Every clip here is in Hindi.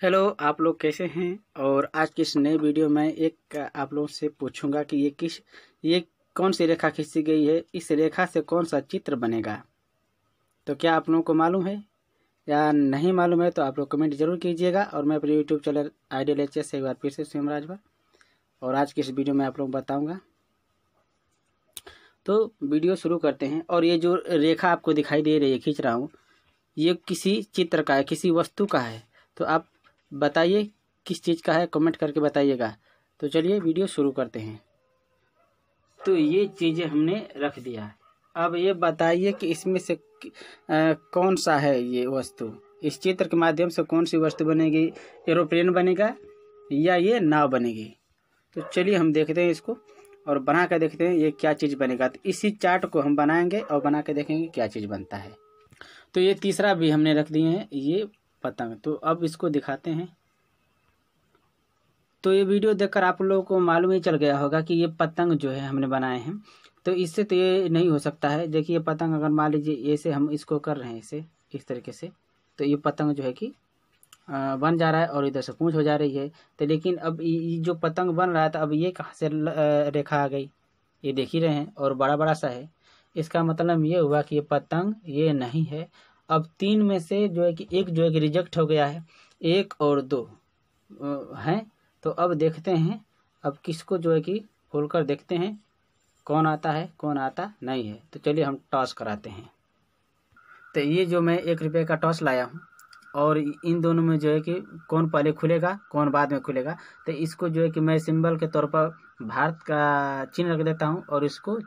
हेलो, आप लोग कैसे हैं? और आज की इस नए वीडियो में एक, आप लोगों से पूछूँगा कि ये किस, ये कौन सी रेखा खींची गई है? इस रेखा से कौन सा चित्र बनेगा? तो क्या आप लोगों को मालूम है? या नहीं मालूम है तो आप लोग कमेंट ज़रूर कीजिएगा। और मैं अपने यूट्यूब चैनल आइडियल एच से एक बार फिर से सिमराज पर और आज की इस वीडियो में आप लोग बताऊँगा। तो वीडियो शुरू करते हैं। और ये जो रेखा आपको दिखाई दे रही है, खींच रहा हूँ, ये किसी चित्र का है, किसी वस्तु का है। तो आप बताइए किस चीज़ का है कमेंट करके बताइएगा। तो चलिए वीडियो शुरू करते हैं। तो ये चीज़ें हमने रख दिया। अब ये बताइए कि इसमें से कौन सा है ये वस्तु? इस चित्र के माध्यम से कौन सी वस्तु बनेगी? एरोप्लेन बनेगा या ये नाव बनेगी? तो चलिए हम देखते हैं इसको और बना कर देखते हैं ये क्या चीज़ बनेगा। तो इसी चार्ट को हम बनाएँगे और बना के देखेंगे क्या चीज़ बनता है। तो ये तीसरा भी हमने रख दिए हैं। ये पतंग तो अब इसको दिखाते हैं। तो ये वीडियो देखकर आप लोगों को मालूम ही चल गया होगा कि ये पतंग जो है हमने बनाए हैं। तो इससे तो ये नहीं हो सकता है। देखिए, ये पतंग अगर मान लीजिए ऐसे हम इसको कर रहे हैं इसे इस तरीके से तो ये पतंग जो है कि बन जा रहा है और इधर से पूंछ हो जा रही है। तो लेकिन अब ये जो पतंग बन रहा है तो अब ये कहाँ से रेखा आ गई? ये देख ही रहे हैं और बड़ा बड़ा सा है। इसका मतलब ये हुआ कि ये पतंग ये नहीं है। अब तीन में से जो है कि एक जो है कि रिजेक्ट हो गया है, एक और दो हैं। तो अब देखते हैं, अब किसको जो है कि खोल कर देखते हैं, कौन आता है, कौन आता नहीं है। तो चलिए हम टॉस कराते हैं। तो ये जो मैं एक रुपये का टॉस लाया हूँ, और इन दोनों में जो है कि कौन पहले खुलेगा, कौन बाद में खुलेगा। तो इसको जो है कि मैं सिंबल के तौर पर भारत का चिन्ह रख देता हूँ, और इसको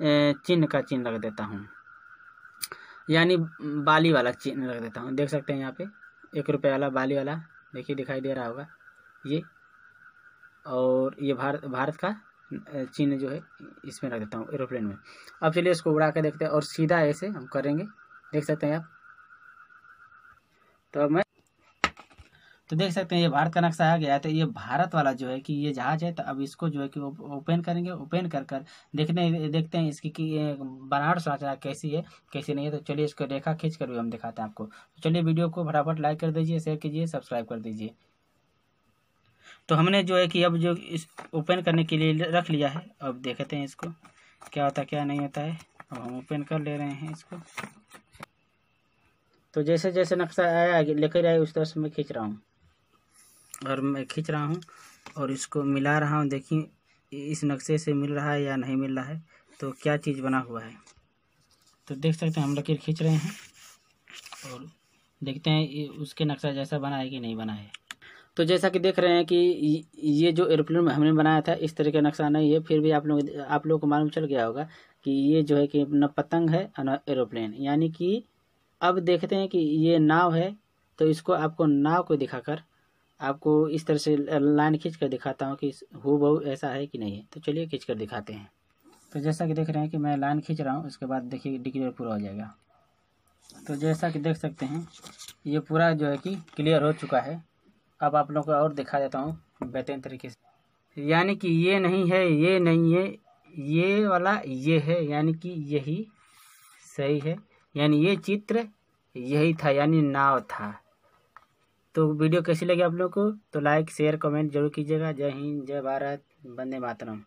चिन्ह का चिन्ह रख देता हूँ। यानी बाली वाला चिन्ह रख देता हूँ। देख सकते हैं यहाँ पे, एक रुपये वाला बाली वाला देखिए, दिखाई दे रहा होगा। ये, और ये भारत भारत का चिन्ह जो है, इसमें रख देता हूँ, एरोप्लेन में। अब चलिए इसको उड़ा के देखते हैं, और सीधा ऐसे हम करेंगे। देख सकते हैं आप। तो अब मैं तो देख सकते हैं, ये भारत का नक्शा आ गया। है तो ये भारत वाला जो है कि ये जहाज़ है तो अब इसको जो है कि ओपन करेंगे। ओपन कर कर देखने, देखते हैं इसकी कि बनावट संरचना कैसी है, कैसी नहीं है। तो चलिए इसको रेखा खींच कर भी हम दिखाते हैं आपको। तो चलिए वीडियो को फटाफट लाइक कर दीजिए, शेयर कीजिए, सब्सक्राइब कर दीजिए। तो हमने जो है कि अब जो इस ओपन करने के लिए रख लिया है। अब देखते हैं इसको, क्या होता क्या नहीं होता है। अब हम ओपन कर ले रहे हैं इसको। तो जैसे जैसे नक्शा आया लेकर आए, उस तरह से मैं खींच रहा हूँ। और मैं खींच रहा हूँ और इसको मिला रहा हूँ। देखिए, इस नक्शे से मिल रहा है या नहीं मिल रहा है तो क्या चीज़ बना हुआ है? तो देख सकते हैं, हम लकीर खींच रहे हैं और देखते हैं उसके नक्शा जैसा बना है कि नहीं बना है। तो जैसा कि देख रहे हैं कि ये जो एरोप्लेन हमने बनाया था, इस तरह का नक्शा नहीं है। फिर भी आप लोग, आप लोगों को मालूम चल गया होगा कि ये जो है कि न पतंग है न एरोप्लेन। यानी कि अब देखते हैं कि ये नाव है तो इसको आपको नाव को दिखाकर आपको इस तरह से लाइन खींच कर दिखाता हूँ कि हो बहु ऐसा है कि नहीं है। तो चलिए खींच कर दिखाते हैं। तो जैसा कि देख रहे हैं कि मैं लाइन खींच रहा हूँ, उसके बाद देखिए डिक्लेयर पूरा हो जाएगा। तो जैसा कि देख सकते हैं, ये पूरा जो है कि क्लियर हो चुका है। अब आप लोगों को और दिखा देता हूँ बेहतरीन तरीके से। यानी कि ये नहीं है, ये नहीं है, ये वाला ये है, यानी कि यही सही है। यानी ये चित्र यही था, यानी नाव था। तो वीडियो कैसी लगी आप लोगों को? तो लाइक शेयर कमेंट ज़रूर कीजिएगा। जय हिंद, जय भारत, वंदे मातरम।